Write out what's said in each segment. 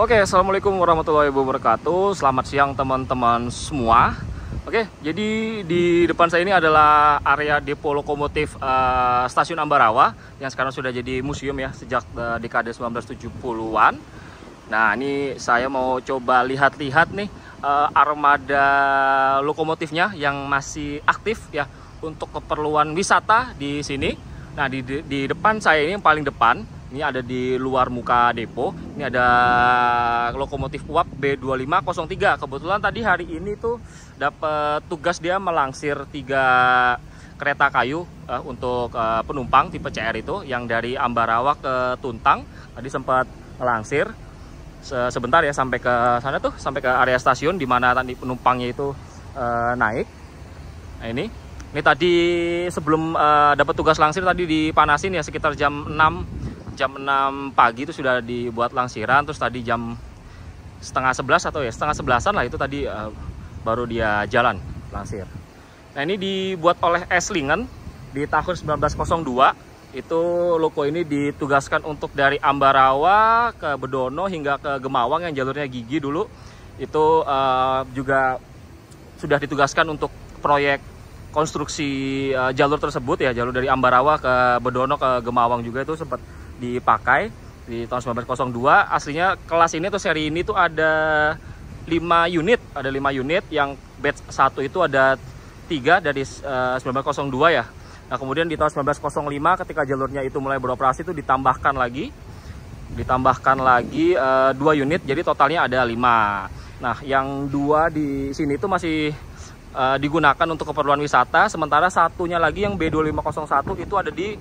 Oke, Assalamualaikum warahmatullahi wabarakatuh. Selamat siang teman-teman semua. Oke, jadi di depan saya ini adalah area depo lokomotif uh, stasiun Ambarawa Yang sekarang sudah jadi museum ya sejak uh, dekade 1970-an Nah, ini saya mau coba lihat-lihat nih uh, armada lokomotifnya yang masih aktif ya Untuk keperluan wisata di sini. Nah, di, di depan saya ini yang paling depan ini ada di luar muka depo. Ini ada lokomotif uap B2503. Kebetulan tadi hari ini tuh dapat tugas dia melangsir tiga kereta kayu uh, untuk uh, penumpang tipe CR itu yang dari Ambarawa ke Tuntang. Tadi sempat melangsir Se sebentar ya sampai ke sana tuh, sampai ke area stasiun di mana tadi penumpangnya itu uh, naik. Nah ini ini tadi sebelum uh, dapat tugas langsir tadi dipanasin ya sekitar jam 6 jam 6 pagi itu sudah dibuat langsiran terus tadi jam setengah 11 atau ya setengah sebelasan lah itu tadi uh, baru dia jalan langsir. Nah ini dibuat oleh Eslingen di tahun 1902 itu loko ini ditugaskan untuk dari Ambarawa ke Bedono hingga ke Gemawang yang jalurnya gigi dulu. Itu uh, juga sudah ditugaskan untuk proyek konstruksi uh, jalur tersebut ya jalur dari Ambarawa ke Bedono ke Gemawang juga itu sempat dipakai di tahun 1902 aslinya kelas ini atau seri ini tuh ada 5 unit ada 5 unit yang batch 1 itu ada 3 dari uh, eh, 1902 ya. Nah kemudian di tahun 1905 ketika jalurnya itu mulai beroperasi itu ditambahkan lagi ditambahkan lagi uh, dua unit jadi totalnya ada 5 nah yang dua di sini itu masih uh, digunakan untuk keperluan wisata sementara satunya lagi yang B2501 itu ada di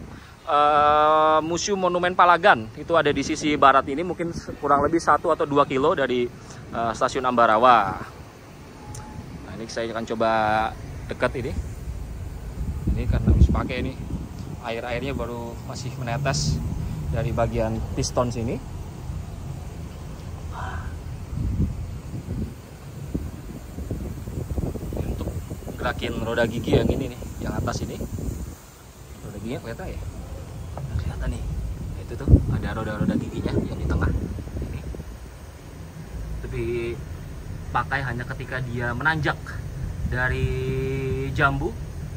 uh, Museum Monumen Palagan itu ada di sisi barat ini mungkin kurang lebih satu atau dua kilo dari uh, stasiun Ambarawa. Nah ini saya akan coba dekat ini. Ini karena harus pakai ini air airnya baru masih menetes dari bagian piston sini. untuk gerakin roda gigi yang ini nih, yang atas ini. Roda giginya kelihatan ya? Nih. Nah, itu tuh ada roda-roda giginya yang di tengah. Ini. Tapi pakai hanya ketika dia menanjak dari Jambu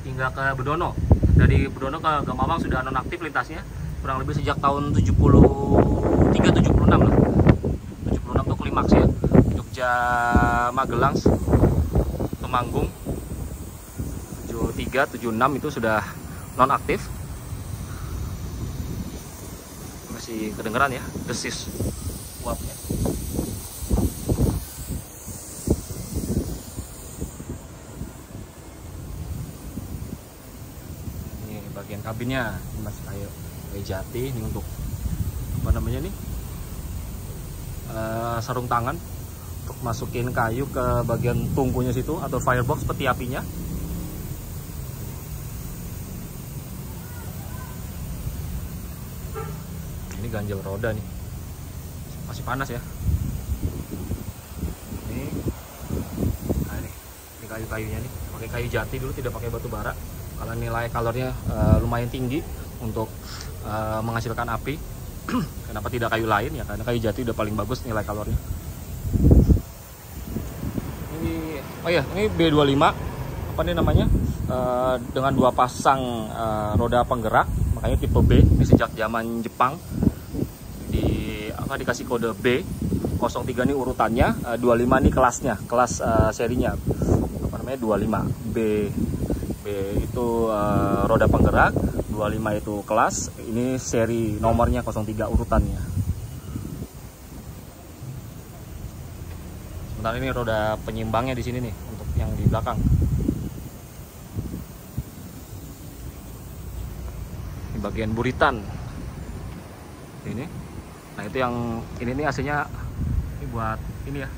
hingga ke Bedono. Dari Bedono ke Gamawang sudah nonaktif lintasnya kurang lebih sejak tahun 73 76 lah. 76 tuh klimaks ya. Jogja Magelang Temanggung 73 76 itu sudah nonaktif masih kedengeran ya desis uapnya. Ini bagian kabinnya ini masih kayu kayu jati ini untuk apa namanya nih? Uh, sarung tangan untuk masukin kayu ke bagian tungkunya situ atau firebox peti apinya ganjel roda nih. Masih panas ya. Ini nah ini, ini kayu-kayunya nih. Pakai kayu jati dulu tidak pakai batu bara. Kalau nilai kalornya uh, lumayan tinggi untuk uh, menghasilkan api. Kenapa tidak kayu lain? Ya karena kayu jati udah paling bagus nilai kalornya ini oh ya ini B25 apa nih namanya? Uh, dengan dua pasang uh, roda penggerak makanya tipe B. Ini sejak zaman Jepang maka dikasih kode B 03 ini urutannya 25 eh, ini kelasnya kelas uh, serinya. Apa namanya? 25 B B itu uh, roda penggerak 25 itu kelas ini seri nomornya 03 urutannya. Sementara ini roda penyimbangnya di sini nih untuk yang di belakang. Ini bagian buritan. Ini nah itu yang ini nih aslinya ini buat ini ya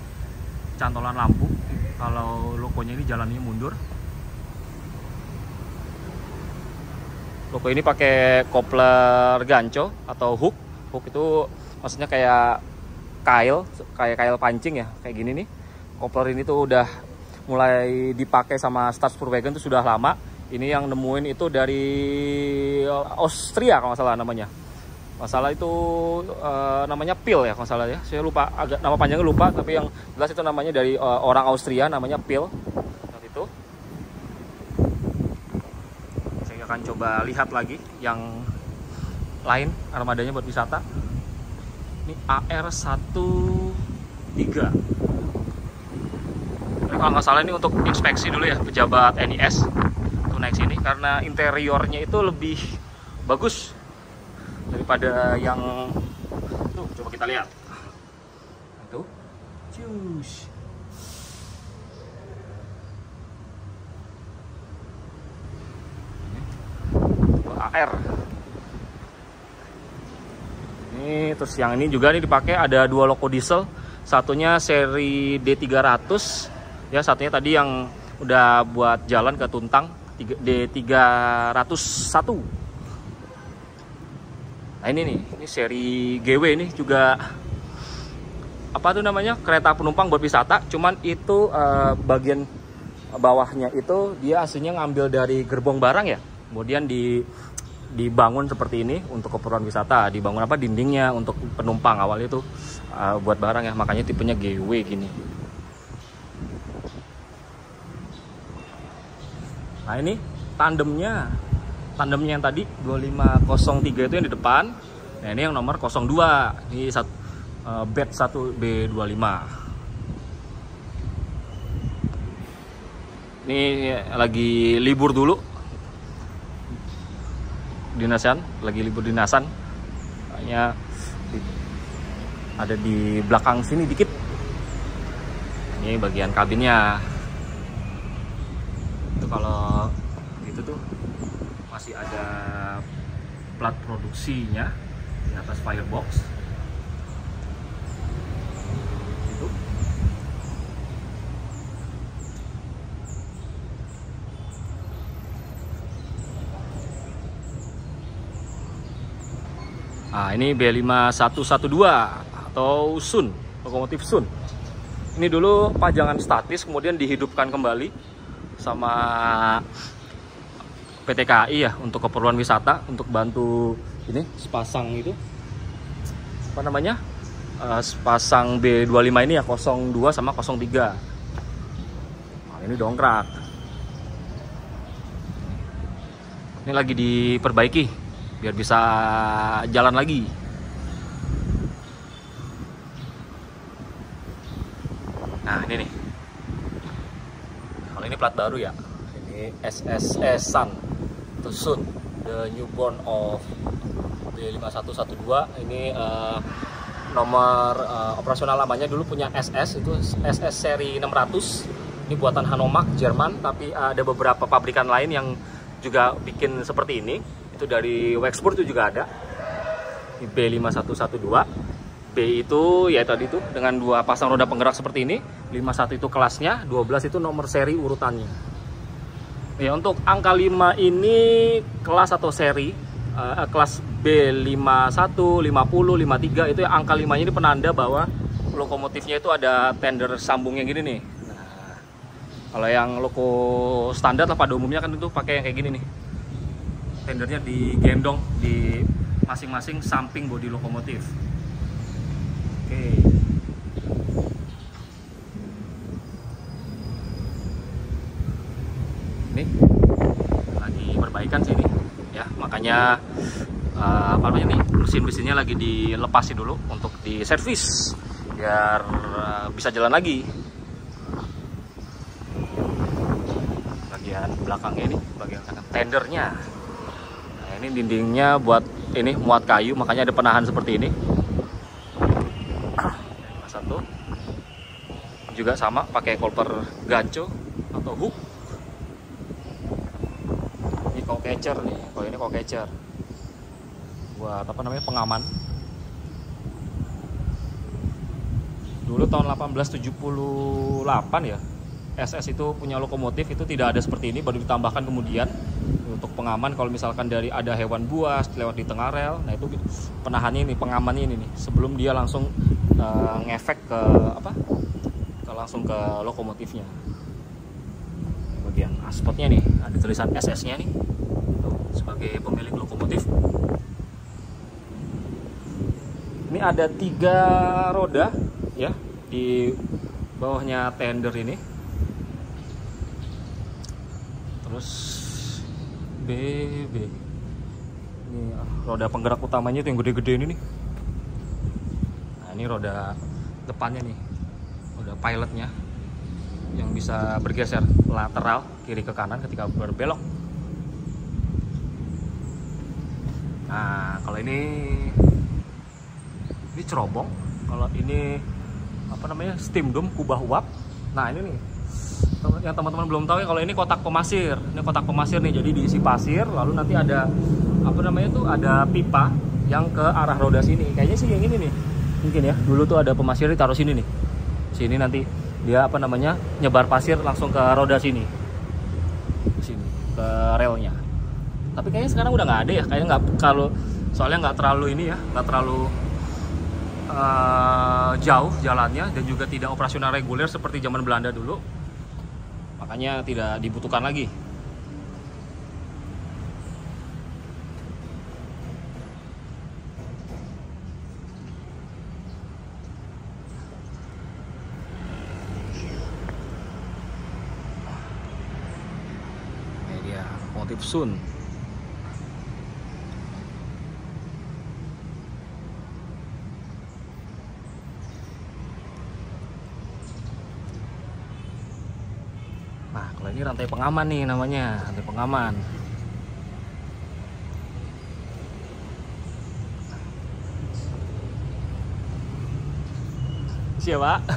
cantolan lampu. Kalau lokonya ini jalannya mundur. Loko ini pakai kopler ganco atau hook. Hook itu maksudnya kayak kail kayak kail pancing ya kayak gini nih. Kopler ini tuh udah mulai dipakai sama Star Spurwagon itu sudah lama. Ini yang nemuin itu dari Austria kalau nggak salah namanya masalah itu uh, namanya pil ya kalau salah ya. Saya lupa agak nama panjangnya lupa tapi yang jelas itu namanya dari uh, orang Austria namanya pil. Itu saya akan coba lihat lagi yang lain armadanya buat wisata. Ini AR13 kalau nggak salah ini untuk inspeksi dulu ya pejabat NIS untuk naik sini karena interiornya itu lebih bagus daripada yang tuh coba kita lihat. Itu. Cus AR ini terus yang ini juga nih dipakai ada dua loko diesel. Satunya seri D300 ya satunya tadi yang udah buat jalan ke Tuntang D301 nah ini nih ini seri GW ini juga apa tuh namanya kereta penumpang buat wisata. Cuman itu uh, bagian bawahnya itu dia aslinya ngambil dari gerbong barang ya. Kemudian di dibangun seperti ini untuk keperluan wisata. Dibangun apa dindingnya untuk penumpang awal itu uh, buat barang ya. Makanya tipenya GW gini. Nah ini tandemnya, tandemnya yang tadi 2503 itu yang di depan. Nah ini yang nomor 02, ini satu, uh, bed 1 B25. Ini lagi libur dulu dinasan, lagi libur dinasan. Hanya ada di belakang sini dikit. Ini bagian kabinnya itu kalau itu tuh masih ada plat produksinya di atas firebox itu Nah, ini B5112 atau Sun, lokomotif Sun. Ini dulu pajangan statis kemudian dihidupkan kembali sama PT KAI ya untuk keperluan wisata untuk bantu ini sepasang itu. Apa namanya? Uh, sepasang B25 ini ya 02 sama 03 nah, ini dongkrak. Ini lagi diperbaiki biar bisa jalan lagi. Nah ini nih. Kalau ini plat baru ya. Ini SSS Sun to Sun the newborn of B5112 ini uh, nomor uh, operasional lamanya dulu punya SS itu SS seri 600 ini buatan Hanomag Jerman tapi ada beberapa pabrikan lain yang juga bikin seperti ini. Itu dari Wexport itu juga ada. B5112 B itu ya tadi tuh dengan dua pasang roda penggerak seperti ini 51 itu kelasnya 12 itu nomor seri urutannya ya untuk angka 5 ini kelas atau seri uh, kelas B51, 50, 53 itu angka 5 ini penanda bahwa lokomotifnya itu ada tender sambungnya gini nih. Nah, kalau yang loko standar lah pada umumnya kan itu pakai yang kayak gini nih. Tendernya digendong di masing-masing samping bodi lokomotif. Oke. Ini lagi perbaikan sih ini ya, makanya uh, apa namanya nih mesin-mesinnya lagi dilepasi dulu untuk diservis biar uh, bisa jalan lagi. Bagian belakangnya ini, bagian belakang tendernya. Nah, ini dindingnya buat ini muat kayu, makanya ada penahan seperti ini. juga sama pakai kolper ganco atau hook ini kok catcher nih. Kalau ini kok catcher. Buat apa namanya? Pengaman. Dulu tahun 1878 ya SS itu punya lokomotif itu tidak ada seperti ini baru ditambahkan kemudian untuk pengaman. Kalau misalkan dari ada hewan buas lewat di tengah rel nah itu penahannya ini pengamannya ini nih. Sebelum dia langsung uh, ngefek ke apa? Langsung ke lokomotifnya. Bagian aspotnya nih ada tulisan SS nya nih sebagai pemilik lokomotif Ini ada tiga roda ya di bawahnya tender ini. Terus BB. Ini roda penggerak utamanya itu yang gede-gede ini nih. Nah, ini roda depannya nih. Roda pilotnya yang bisa bergeser lateral kiri ke kanan ketika berbelok. Nah, kalau ini ini cerobong. Kalau ini apa namanya steam dome kubah uap. Nah ini nih. Yang teman-teman belum tahu ya kalau ini kotak pemasir. Ini kotak pemasir nih jadi diisi pasir lalu nanti ada apa namanya tuh ada pipa yang ke arah roda sini. Kayaknya sih yang ini nih. Mungkin ya dulu tuh ada pemasir ditaruh sini nih. Sini nanti dia apa namanya nyebar pasir langsung ke roda sini. Sini ke relnya tapi kayaknya sekarang udah nggak ada ya kayaknya nggak kalau soalnya nggak terlalu ini ya nggak terlalu uh, jauh jalannya dan juga tidak operasional reguler seperti zaman Belanda dulu. Makanya tidak dibutuhkan lagi. Motif Sun Nah, kalau ini rantai pengaman nih namanya, rantai pengaman. Siapa?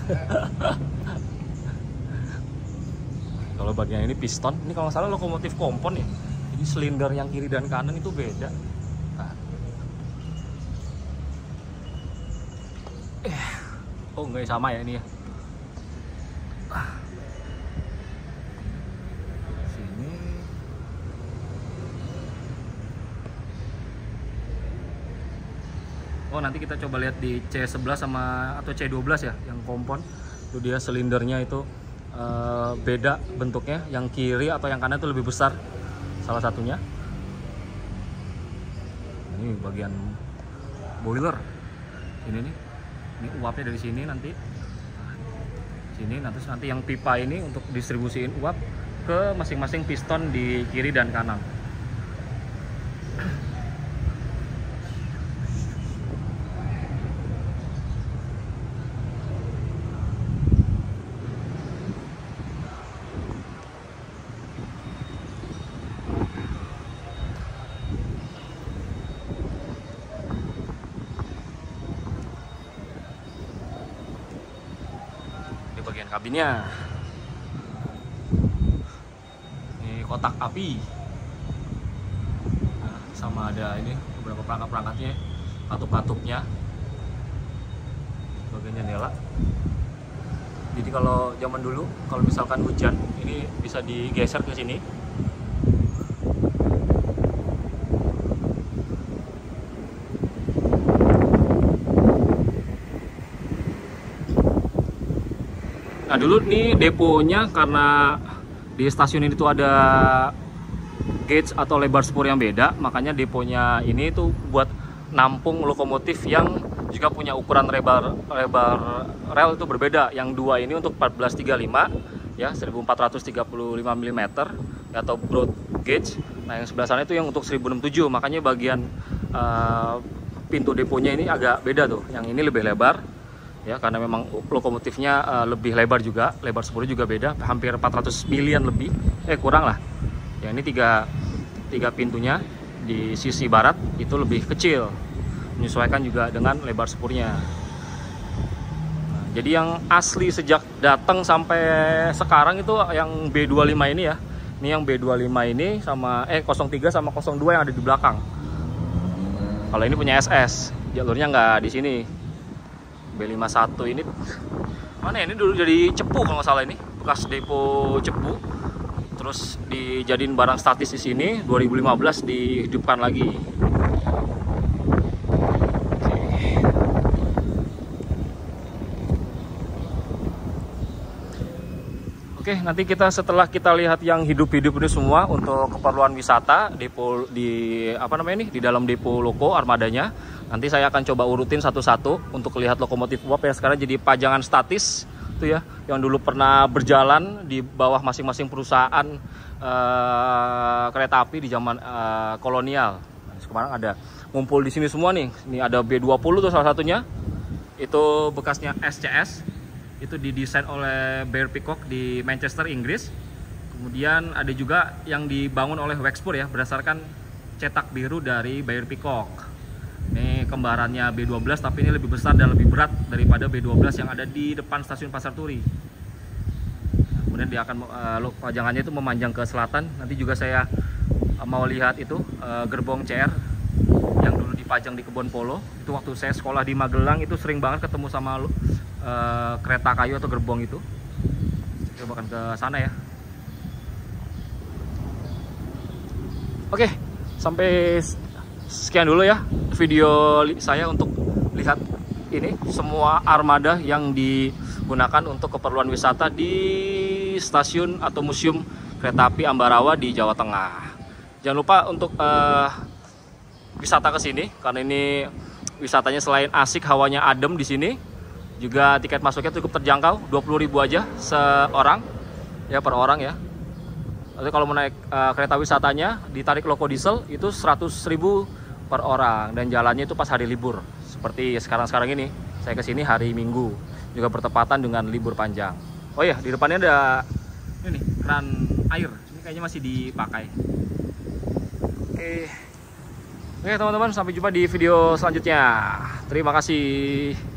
kalau bagian ini piston, ini kalau salah lokomotif kompon ya. Jadi silinder yang kiri dan kanan itu beda. Nah. Eh, oh nggak sama ya ini ya. Sini. Oh nanti kita coba lihat di C11 sama atau C12 ya yang kompon. Itu dia silindernya itu eh, beda bentuknya. Yang kiri atau yang kanan itu lebih besar salah satunya. Ini bagian boiler. Ini nih. Ini uapnya dari sini nanti. Sini nanti nanti yang pipa ini untuk distribusiin uap ke masing-masing piston di kiri dan kanan kabinnya ini kotak api. Nah, sama ada ini beberapa perangkat-perangkatnya katup-katupnya bagian jendela jadi kalau zaman dulu kalau misalkan hujan ini bisa digeser ke sini Nah dulu nih deponya karena di stasiun ini tuh ada gauge atau lebar spur yang beda, makanya deponya ini tuh buat nampung lokomotif yang juga punya ukuran lebar lebar rel itu berbeda. Yang dua ini untuk 1435 ya 1435 mm atau broad gauge. Nah yang sebelah sana itu yang untuk 1067, makanya bagian uh, pintu deponya ini agak beda tuh. Yang ini lebih lebar, ya karena memang lokomotifnya uh, lebih lebar juga lebar spurnya juga beda hampir 400 milian lebih eh kurang lah. Yang ini tiga tiga pintunya di sisi barat itu lebih kecil menyesuaikan juga dengan lebar spurnya Nah, jadi yang asli sejak datang sampai sekarang itu yang B25 ini ya. Ini yang B25 ini sama eh 03 sama 02 yang ada di belakang. Kalau ini punya SS jalurnya nggak di sini B51 ini. Mana ya ini dulu jadi cepu kalau nggak salah ini. Bekas depo cepu. Terus dijadiin barang statis di sini 2015 dihidupkan lagi. Oke, nanti kita setelah kita lihat yang hidup-hidup ini semua untuk keperluan wisata depo di apa namanya ini di dalam depo loko armadanya. Nanti saya akan coba urutin satu-satu untuk lihat lokomotif uap yang sekarang jadi pajangan statis itu ya, yang dulu pernah berjalan di bawah masing-masing perusahaan uh, kereta api di zaman uh, kolonial. Nah, sekarang ada ngumpul di sini semua nih. Ini ada B20 tuh salah satunya. Itu bekasnya SCS. Itu didesain oleh Bear Peacock di Manchester, Inggris. Kemudian ada juga yang dibangun oleh Wexpur ya berdasarkan cetak biru dari Bayer Peacock. Kembarannya B12 tapi ini lebih besar dan lebih berat daripada B12 yang ada di depan stasiun Pasar Turi. Kemudian dia akan uh, pajangannya itu memanjang ke selatan. Nanti juga saya uh, mau lihat itu uh, gerbong CR yang dulu dipajang di kebun polo. Itu waktu saya sekolah di Magelang itu sering banget ketemu sama uh, kereta kayu atau gerbong itu. Coba akan ke sana ya. Oke, sampai sekian dulu ya video saya untuk lihat ini semua armada yang digunakan untuk keperluan wisata di stasiun atau museum kereta api Ambarawa di Jawa Tengah. Jangan lupa untuk uh, wisata ke sini karena ini wisatanya selain asik hawanya adem di sini juga tiket masuknya cukup terjangkau 20.000 aja seorang ya per orang ya Lalu kalau mau naik uh, kereta wisatanya ditarik loko diesel itu 100.000 per orang dan jalannya itu pas hari libur. Seperti sekarang-sekarang ini. Saya ke sini hari Minggu. Juga bertepatan dengan libur panjang. Oh iya, di depannya ada ini keran air. Ini kayaknya masih dipakai. Oke. Oke, teman-teman, sampai jumpa di video selanjutnya. Terima kasih.